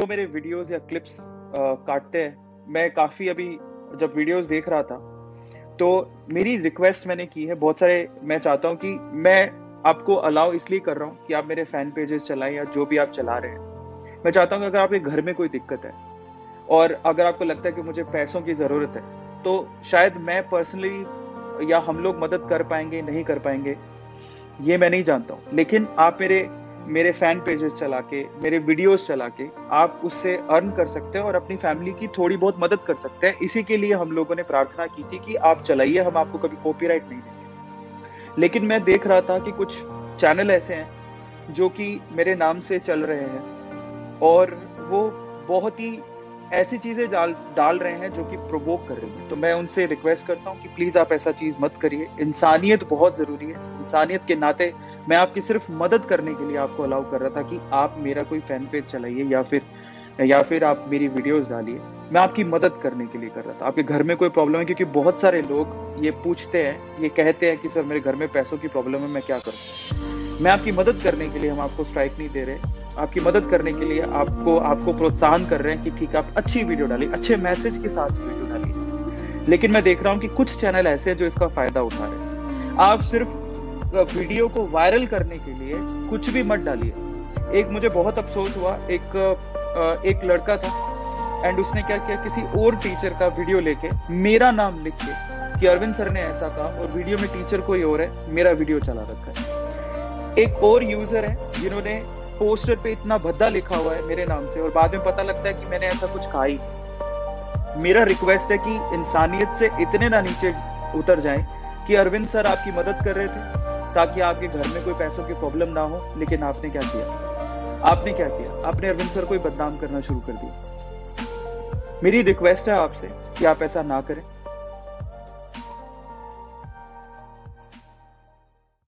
वो मेरे वीडियोस या क्लिप्स काटते हैं। मैं काफ़ी अभी जब वीडियोस देख रहा था तो मेरी रिक्वेस्ट मैंने की है, बहुत सारे मैं चाहता हूँ कि मैं आपको अलाउ इसलिए कर रहा हूँ कि आप मेरे फ़ैन पेजेस चलाएँ या जो भी आप चला रहे हैं। मैं चाहता हूँ कि अगर आपके घर में कोई दिक्कत है और अगर आपको लगता है कि मुझे पैसों की ज़रूरत है तो शायद मैं पर्सनली या हम लोग मदद कर पाएँगे, नहीं कर पाएँगे, ये मैं नहीं जानता हूँ। लेकिन आप मेरे मेरे फ़ैन पेजेस चला के, मेरे वीडियोस चला के, आप उससे अर्न कर सकते हैं और अपनी फैमिली की थोड़ी बहुत मदद कर सकते हैं। इसी के लिए हम लोगों ने प्रार्थना की थी कि आप चलाइए, हम आपको कभी कॉपीराइट नहीं देंगे। लेकिन मैं देख रहा था कि कुछ चैनल ऐसे हैं जो कि मेरे नाम से चल रहे हैं और वो बहुत ही ऐसी चीज़ें डाल डाल रहे हैं जो कि प्रोवोक कर रही है। तो मैं उनसे रिक्वेस्ट करता हूँ कि प्लीज़ आप ऐसा चीज़ मत करिए। इंसानियत बहुत ज़रूरी है। इंसानियत के नाते मैं आपकी सिर्फ़ मदद करने के लिए आपको अलाउ कर रहा था कि आप मेरा कोई फ़ैन पेज चलाइए या फिर या फिर आप मेरी वीडियोस डालिए। मैं आपकी मदद करने के लिए कर रहा था। आपके घर में कोई प्रॉब्लम है? क्योंकि बहुत सारे लोग ये पूछते हैं, ये कहते हैं कि, सर, मेरे घर में पैसों की प्रॉब्लम है, मैं क्या करूँ? मैं आपकी मदद करने के लिए हम आपको स्ट्राइक नहीं दे रहे। आपकी मदद करने के लिए आपको आपको प्रोत्साहन कर रहे हैं कि ठीक आप अच्छी वीडियो डालिए, अच्छे मैसेज के साथ वीडियो डालिए। लेकिन मैं देख रहा हूँ कि कुछ चैनल ऐसे हैं जो इसका फ़ायदा उठा रहे आप सिर्फ़ वीडियो को वायरल करने के लिए कुछ भी मत डालिए। एक मुझे बहुत अफसोस हुआ, एक एक लड़का था एंड उसने क्या किया, किसी और टीचर का वीडियो लेके मेरा नाम लिख के कि अरविंद सर ने ऐसा कहा और वीडियो में टीचर कोई और है, मेरा वीडियो चला रखा है। एक और यूज़र है, जिन्होंने पोस्टर पे इतना भद्दा लिखा हुआ है मेरे नाम से और बाद में पता लगता है कि मैंने ऐसा कुछ कहा ही मेरा रिक्वेस्ट है कि इंसानियत से इतने ना नीचे उतर जाए कि अरविंद सर आपकी मदद कर रहे थे, ताकि आपके घर में कोई पैसों की प्रॉब्लम ना हो, लेकिन आपने क्या किया? आपने क्या किया? आपने अरविंद सर को बदनाम करना शुरू कर दिया। मेरी रिक्वेस्ट है आपसे कि आप ऐसा ना करें।